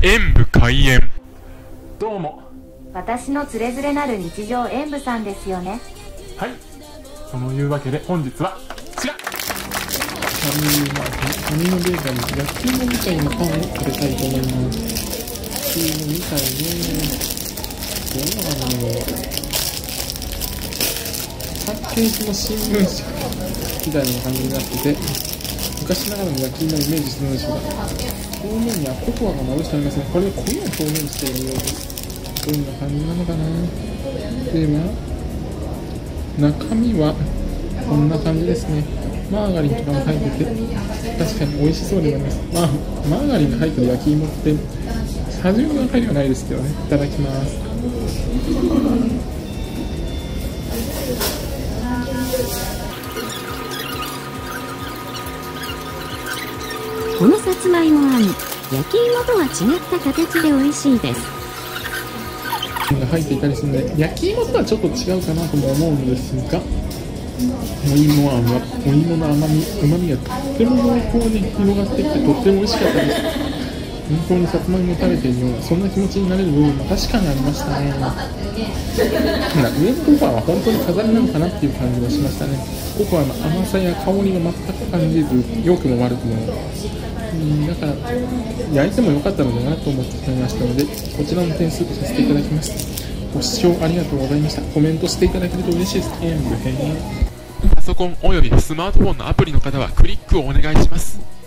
演武開演。どうも。私のつれづれなる日常演舞さんですよね。はい。そのいうわけで本日はこちら。紙まあ紙のデータに焼き芋みたいなパンを食べたいと思います焼き芋みたいね。どうなのパッケージの新聞紙みたいな感じになってて昔ながらの焼き芋をイメージするんでしょうが表面にはココアがまぶしてありますねこれを粉を表現しているようです。どんな感じなのかなでは中身はこんな感じですね。マーガリンとかも入ってて確かに美味しそうではあります。まあマーガリンが入ってる焼き芋って果汁の中にはないですけどね。いただきます。このさつまいもあん焼き芋とは違った形で美味しいです。が入っていたりするので焼き芋とはちょっと違うかなとも思うんですがお芋あんはお芋の甘みうまみがとっても濃厚に広がってきてとっても美味しかったです。本当にさつまいも食べてるようなそんな気持ちになれる部分も確かにありましたね。上のココアは本当に飾りなのかなっていう感じがしましたね。ココアの甘さや香りが全く感じず良くも悪くも。うん。だから焼いても良かったのではなと思っていましたのでこちらの点数とさせていただきますご視聴ありがとうございました。コメントしていただけると嬉しいです。演武編パソコンおよびスマートフォンのアプリの方はクリックをお願いします。